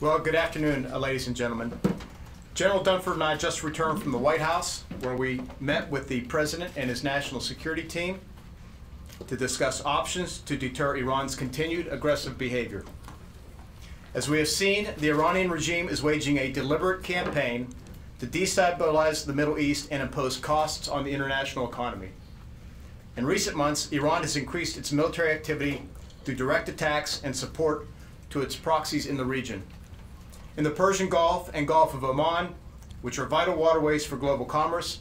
Well, good afternoon, uh, ladies and gentlemen. General Dunford and I just returned from the White House, where we met with the President and his national security team to discuss options to deter Iran's continued aggressive behavior. As we have seen, the Iranian regime is waging a deliberate campaign to destabilize the Middle East and impose costs on the international economy. In recent months, Iran has increased its military activity through direct attacks and support to its proxies in the region. In the Persian Gulf and Gulf of Oman, which are vital waterways for global commerce,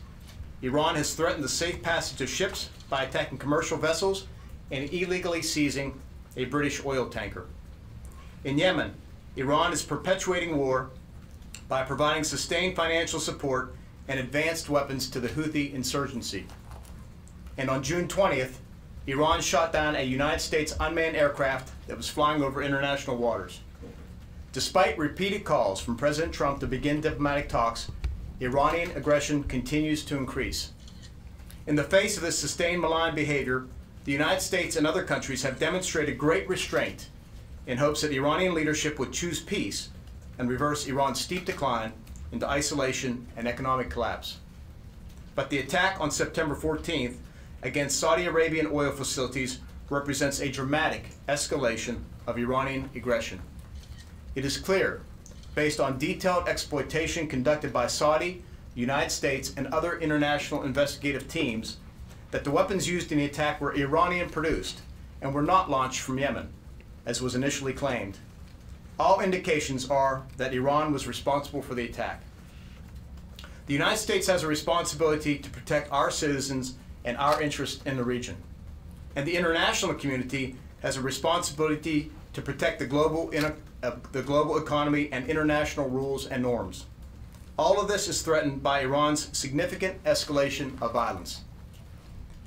Iran has threatened the safe passage of ships by attacking commercial vessels and illegally seizing a British oil tanker. In Yemen, Iran is perpetuating war by providing sustained financial support and advanced weapons to the Houthi insurgency. And on June 20th, Iran shot down a United States unmanned aircraft that was flying over international waters. Despite repeated calls from President Trump to begin diplomatic talks, Iranian aggression continues to increase. In the face of this sustained malign behavior, the United States and other countries have demonstrated great restraint in hopes that Iranian leadership would choose peace and reverse Iran's steep decline into isolation and economic collapse. But the attack on September 14th against Saudi Arabian oil facilities represents a dramatic escalation of Iranian aggression. It is clear, based on detailed exploitation conducted by Saudi, United States, and other international investigative teams, that the weapons used in the attack were Iranian produced and were not launched from Yemen, as was initially claimed. All indications are that Iran was responsible for the attack. The United States has a responsibility to protect our citizens and our interests in the region. And the international community has a responsibility to protect the global, uh, the global economy and international rules and norms. All of this is threatened by Iran's significant escalation of violence.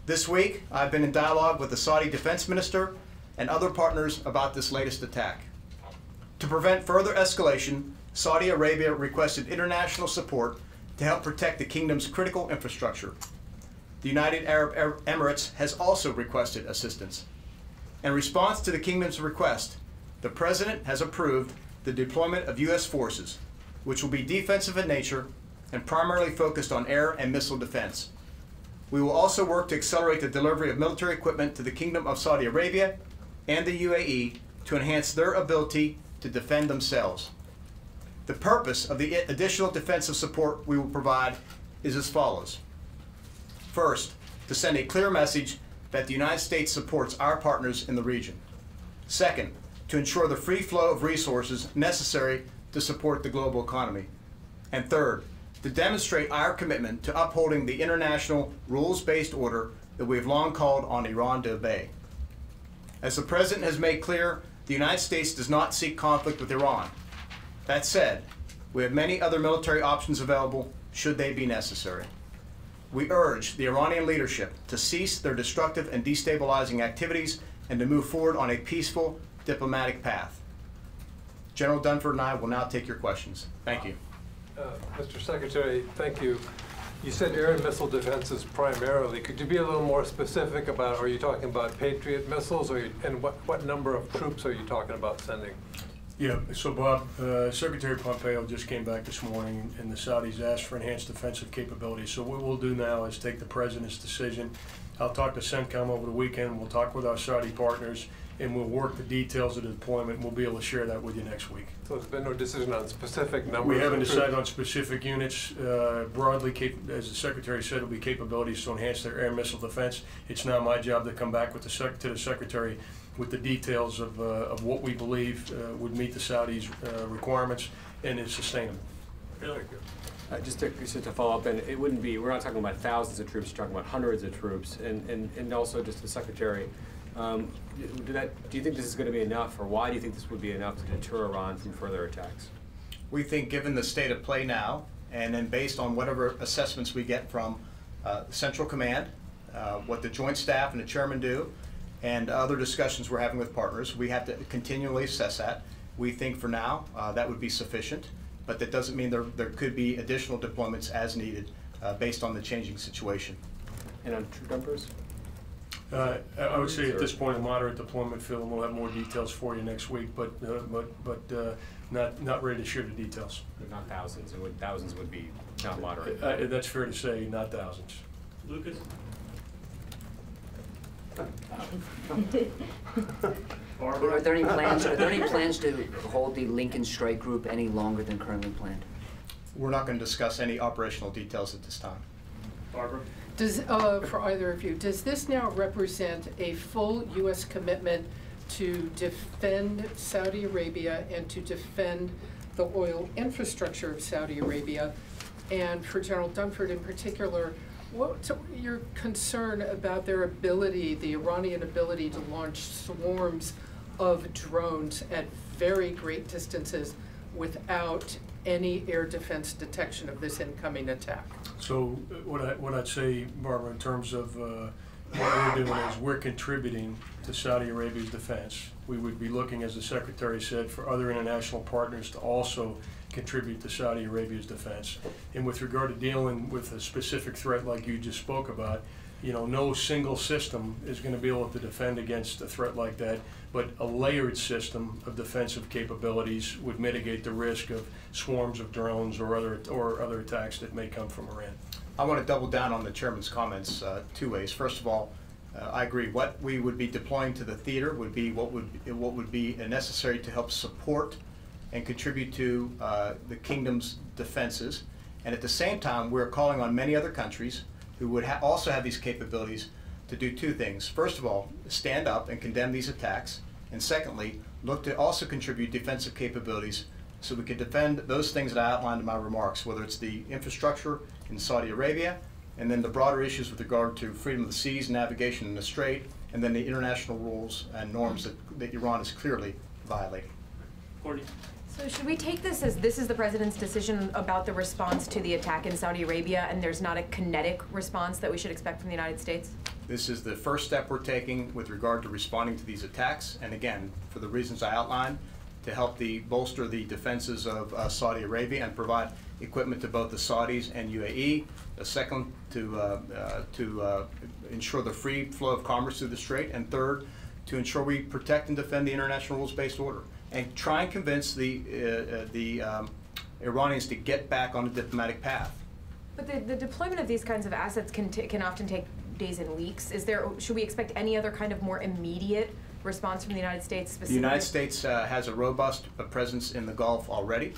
This week, I've been in dialogue with the Saudi defense minister and other partners about this latest attack. To prevent further escalation, Saudi Arabia requested international support to help protect the kingdom's critical infrastructure. The United Arab Emirates has also requested assistance. In response to the kingdom's request, the President has approved the deployment of U.S. forces, which will be defensive in nature and primarily focused on air and missile defense. We will also work to accelerate the delivery of military equipment to the Kingdom of Saudi Arabia and the UAE to enhance their ability to defend themselves. The purpose of the additional defensive support we will provide is as follows. First, to send a clear message that the United States supports our partners in the region. Second, to ensure the free flow of resources necessary to support the global economy. And third, to demonstrate our commitment to upholding the international rules-based order that we have long called on Iran to obey. As the President has made clear, the United States does not seek conflict with Iran. That said, we have many other military options available should they be necessary. We urge the Iranian leadership to cease their destructive and destabilizing activities and to move forward on a peaceful diplomatic path. General Dunford and I will now take your questions. Thank you. Uh, Mr. Secretary, thank you. You said air and missile defenses primarily. Could you be a little more specific about, are you talking about Patriot missiles, or you, and what, what number of troops are you talking about sending? Yeah, so Bob, uh, Secretary Pompeo just came back this morning, and the Saudis asked for enhanced defensive capabilities. So what we'll do now is take the president's decision. I'll talk to CENTCOM over the weekend. We'll talk with our Saudi partners and we'll work the details of the deployment, and we'll be able to share that with you next week. So there's been no decision on specific numbers? We haven't decided on specific units. Uh, broadly, as the Secretary said, it'll be capabilities to enhance their air missile defense. It's now my job to come back with the sec to the Secretary with the details of, uh, of what we believe uh, would meet the Saudis' uh, requirements and is sustainable. Uh, just to, just to follow up, and it wouldn't be, we're not talking about thousands of troops, we're talking about hundreds of troops, and, and, and also just the Secretary, um, do, that, do you think this is going to be enough, or why do you think this would be enough to deter Iran from further attacks? We think, given the state of play now, and then based on whatever assessments we get from uh, Central Command, uh, what the Joint Staff and the Chairman do, and other discussions we're having with partners, we have to continually assess that. We think for now uh, that would be sufficient, but that doesn't mean there, there could be additional deployments as needed uh, based on the changing situation. And on troop numbers? Uh, I I would say at this point, a moderate deployment, Phil, and we'll have more details for you next week, but, uh, but, but uh, not, not ready to share the details. But Not thousands, it would, thousands would be not moderate. Uh, That's fair to say, not thousands. Lucas? Are there any plans, are there any plans to hold the Lincoln Strike Group any longer than currently planned? We're not going to discuss any operational details at this time. Barbara? Does, uh, for either of you, does this now represent a full U.S. commitment to defend Saudi Arabia and to defend the oil infrastructure of Saudi Arabia? And for General Dunford in particular, what's your concern about their ability, the Iranian ability to launch swarms of drones at very great distances without any air defense detection of this incoming attack? So uh, what I, what I'd say, Barbara, in terms of uh, what we're doing is we're contributing to Saudi Arabia's defense. We would be looking, as the Secretary said, for other international partners to also contribute to Saudi Arabia's defense. And with regard to dealing with a specific threat like you just spoke about, you know, no single system is going to be able to defend against a threat like that, but a layered system of defensive capabilities would mitigate the risk of swarms of drones or other, or other attacks that may come from Iran. I want to double down on the chairman's comments uh, two ways. First of all, uh, I agree. What we would be deploying to the theater would be what would what would be necessary to help support and contribute to uh, the kingdom's defenses. And at the same time, we're calling on many other countries who would ha- also have these capabilities to do two things. First of all, stand up and condemn these attacks. And secondly, look to also contribute defensive capabilities so we could defend those things that I outlined in my remarks, whether it's the infrastructure in Saudi Arabia, and then the broader issues with regard to freedom of the seas, navigation in the Strait, and then the international rules and norms that, that Iran is clearly violating. Courtney? So should we take this as this is the president's decision about the response to the attack in Saudi Arabia, and there's not a kinetic response that we should expect from the United States? This is the first step we're taking with regard to responding to these attacks, and again, for the reasons I outlined, to help the bolster the defenses of uh, Saudi Arabia and provide equipment to both the Saudis and UAE. A second, to uh, uh, to uh, ensure the free flow of commerce through the Strait, and third, to ensure we protect and defend the international rules-based order, and try and convince the uh, uh, the um, Iranians to get back on a diplomatic path. But the, the deployment of these kinds of assets can, t- can often take days and weeks. Is there, should we expect any other kind of more immediate response from the United States The? United States uh, has a robust uh, presence in the Gulf already.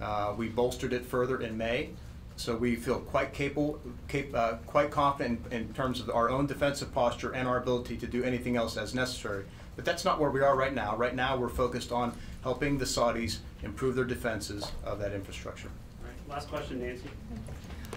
Uh, We bolstered it further in May, so we feel quite capable, cap- uh, quite confident in in terms of our own defensive posture and our ability to do anything else as necessary. But that's not where we are right now. Right now, we're focused on helping the Saudis improve their defenses of that infrastructure. All right, last question, Nancy.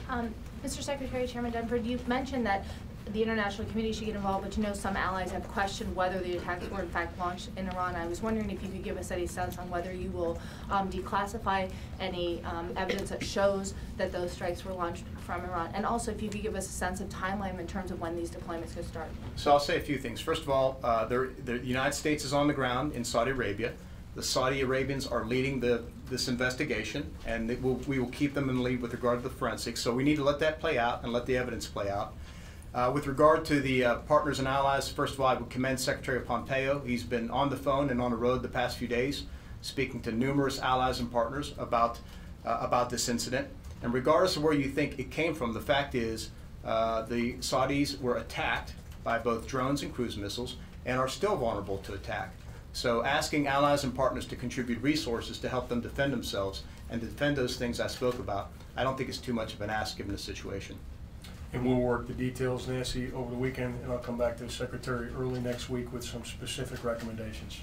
Um, Mr. Secretary, Chairman Dunford, you've mentioned that the international community should get involved, but you know some allies have questioned whether the attacks were in fact launched in Iran. I was wondering if you could give us any sense on whether you will um, declassify any um, evidence that shows that those strikes were launched from Iran, and also if you could give us a sense of timeline in terms of when these deployments could start. So I'll say a few things. First of all, uh, the United States is on the ground in Saudi Arabia. The Saudi Arabians are leading the, this investigation, and will, we will keep them in the lead with regard to the forensics. So we need to let that play out and let the evidence play out. Uh, with regard to the uh, partners and allies, first of all, I would commend Secretary Pompeo. He's been on the phone and on the road the past few days, speaking to numerous allies and partners about, uh, about this incident. And regardless of where you think it came from, the fact is uh, the Saudis were attacked by both drones and cruise missiles and are still vulnerable to attack. So asking allies and partners to contribute resources to help them defend themselves and to defend those things I spoke about, I don't think it's too much of an ask given the situation. And we'll work the details, Nancy, over the weekend, and I'll come back to the Secretary early next week with some specific recommendations.